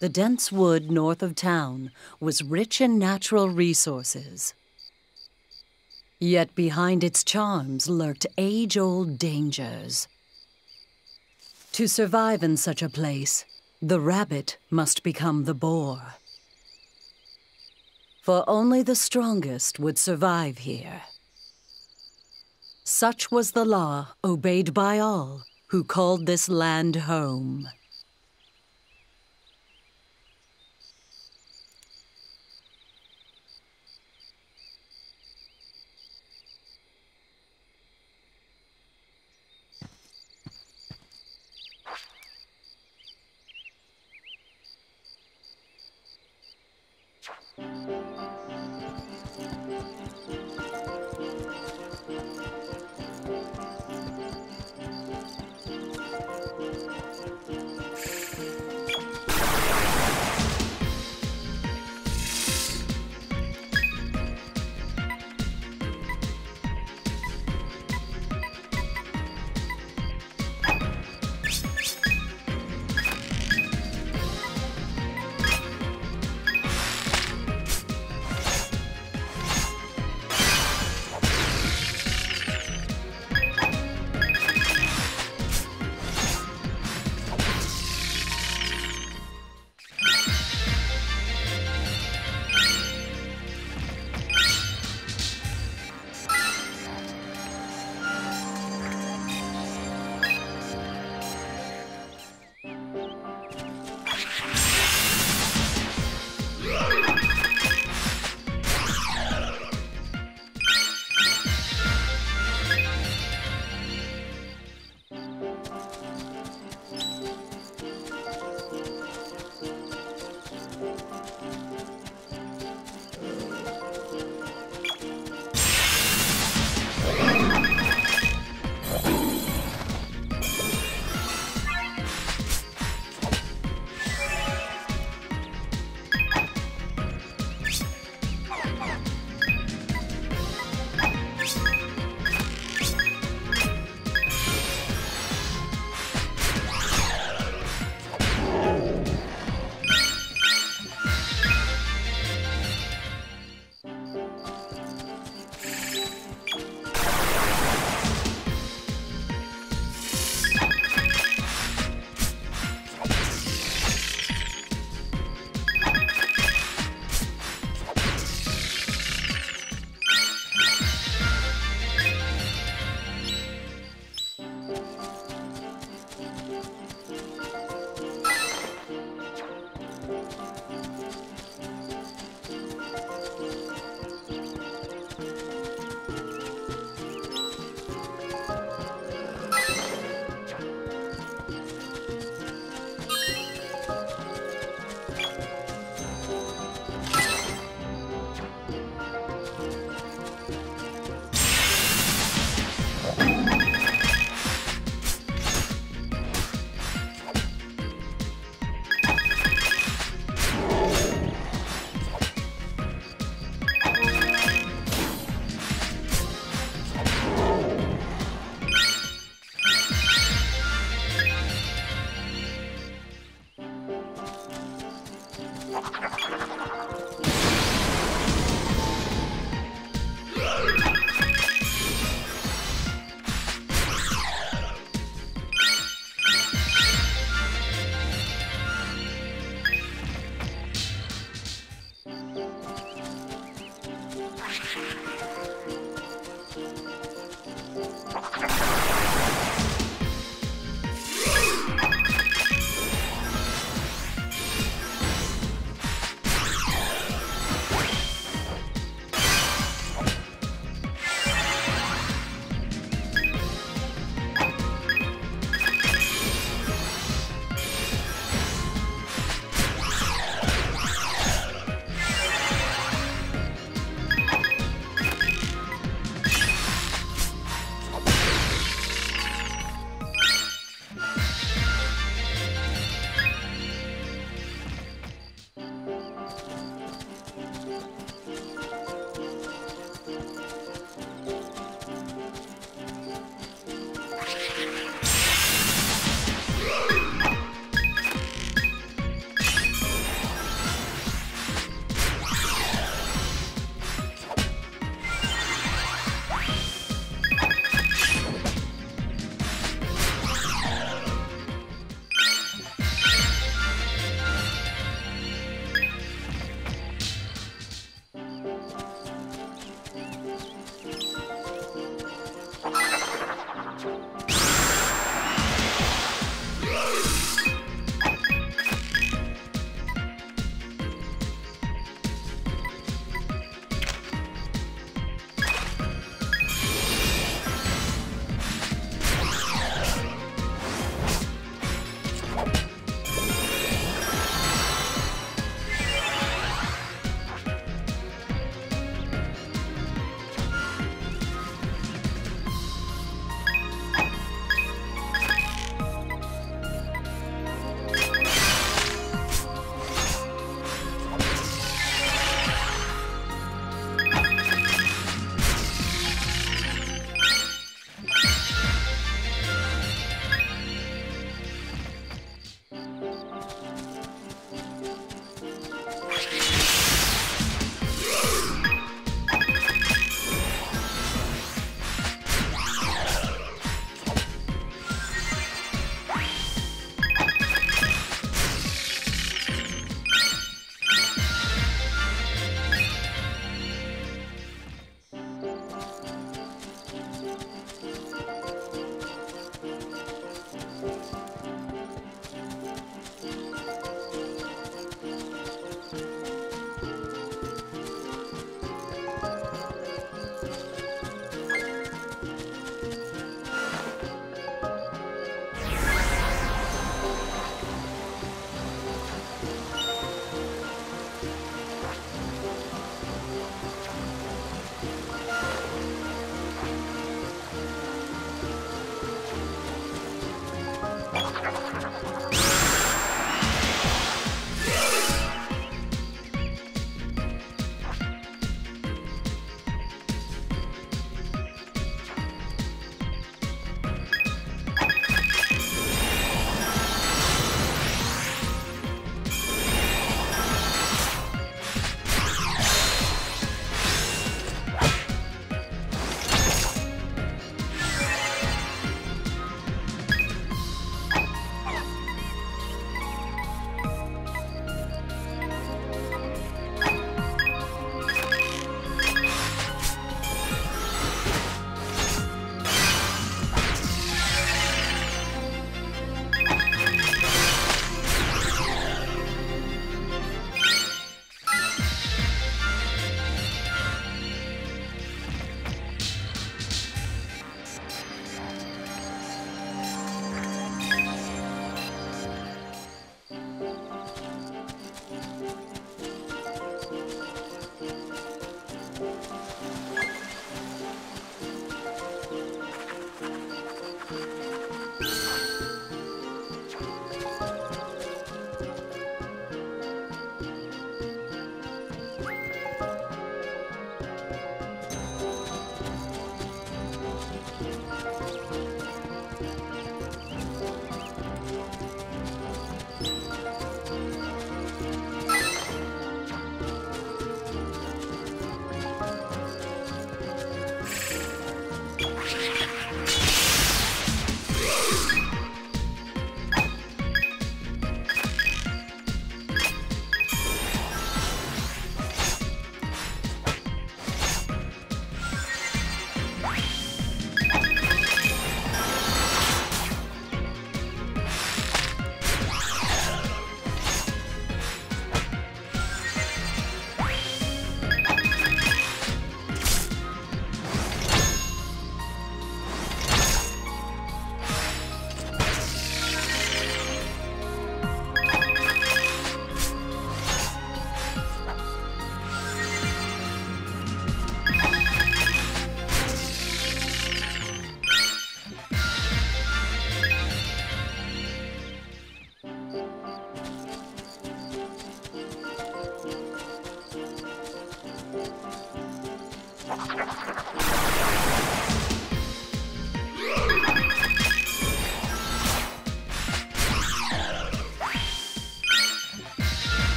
The dense wood north of town was rich in natural resources. Yet behind its charms lurked age old dangers. To survive in such a place, the rabbit must become the boar. For only the strongest would survive here. Such was the law obeyed by all who called this land home.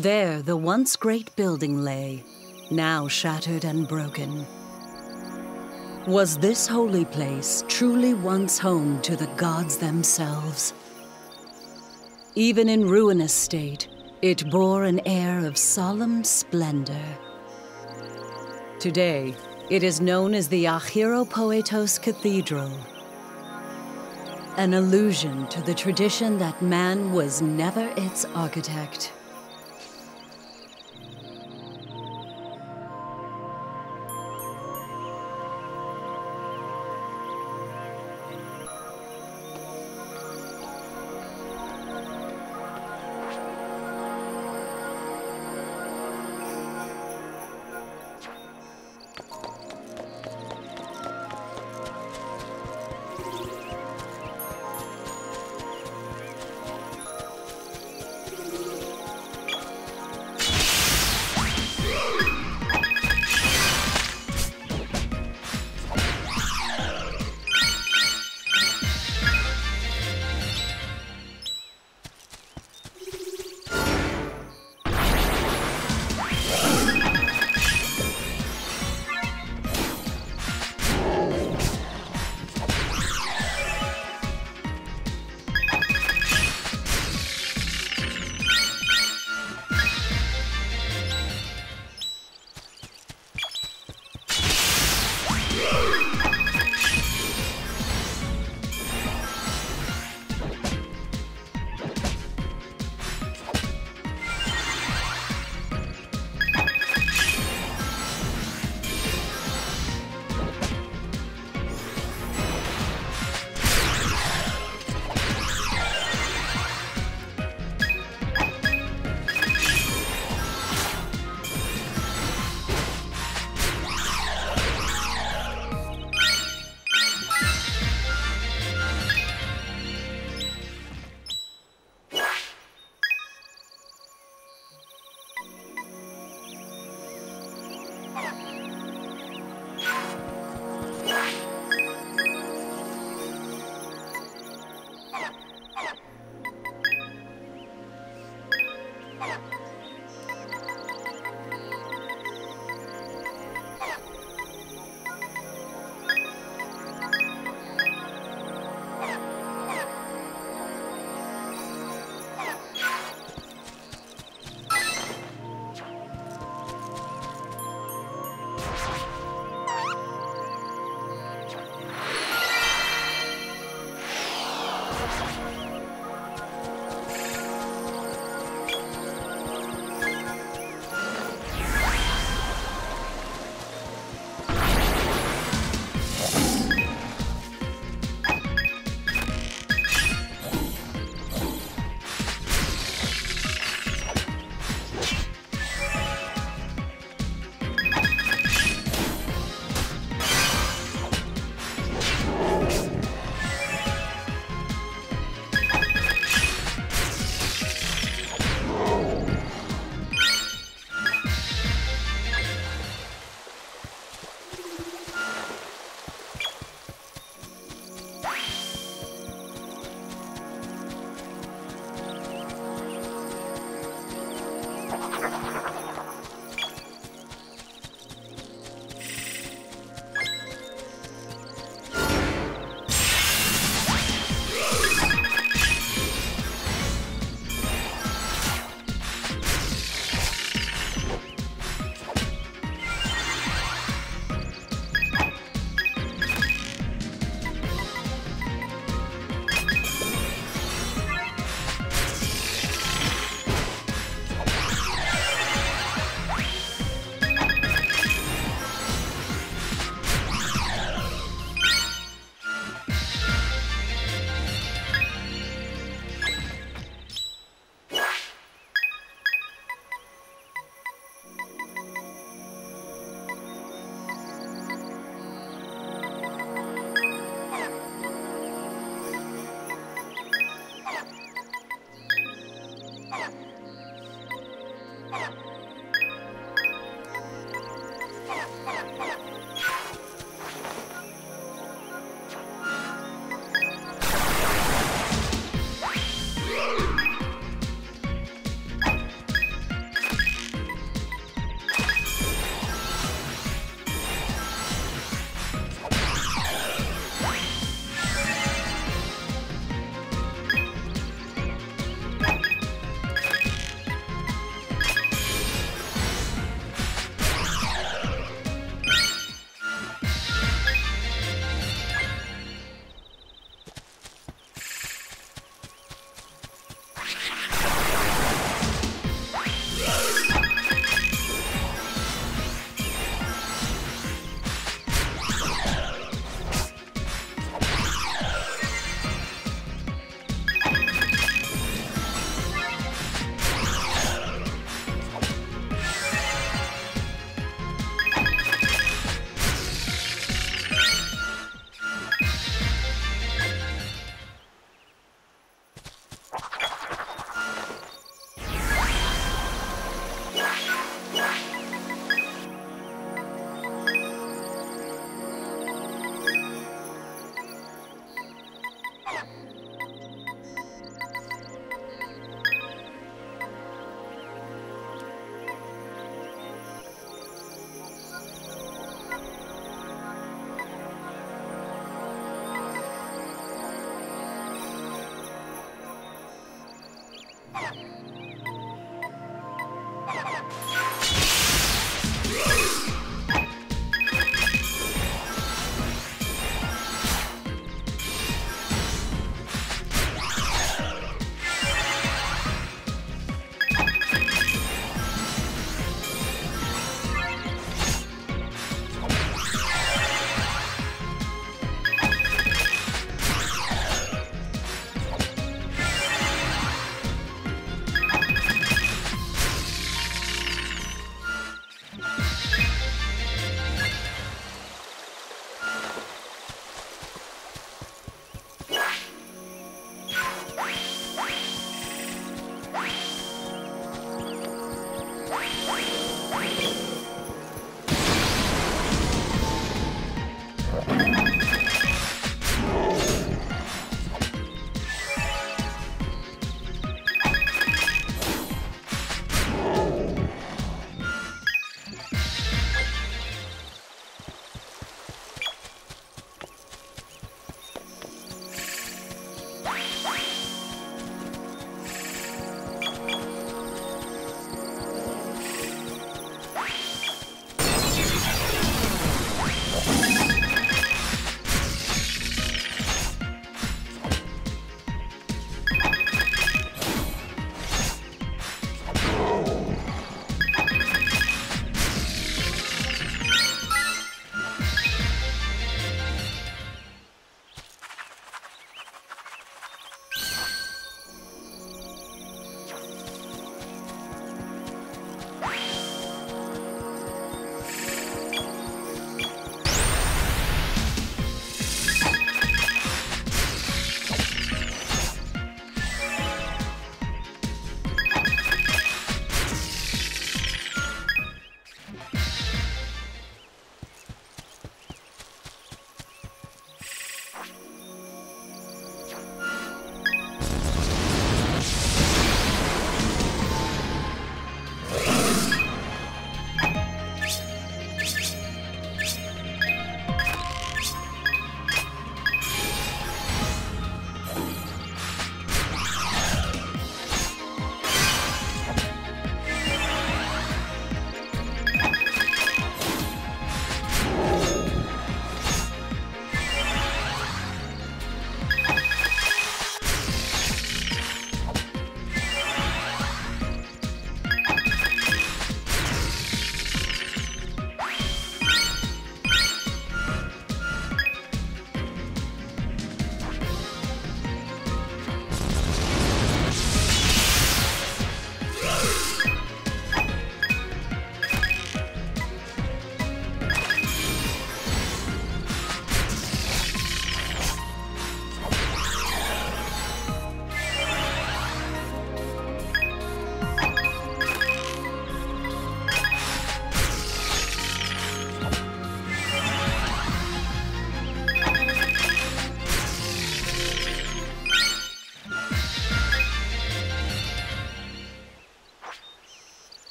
There, the once great building lay, now shattered and broken. Was this holy place truly once home to the gods themselves? Even in ruinous state, it bore an air of solemn splendor. Today, it is known as the Acheiropoietos Cathedral, an allusion to the tradition that man was never its architect.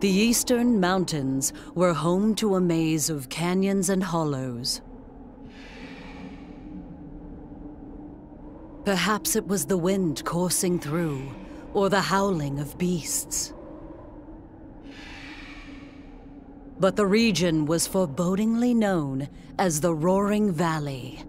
The eastern mountains were home to a maze of canyons and hollows. Perhaps it was the wind coursing through, or the howling of beasts. But the region was forebodingly known as the Roaring Valley.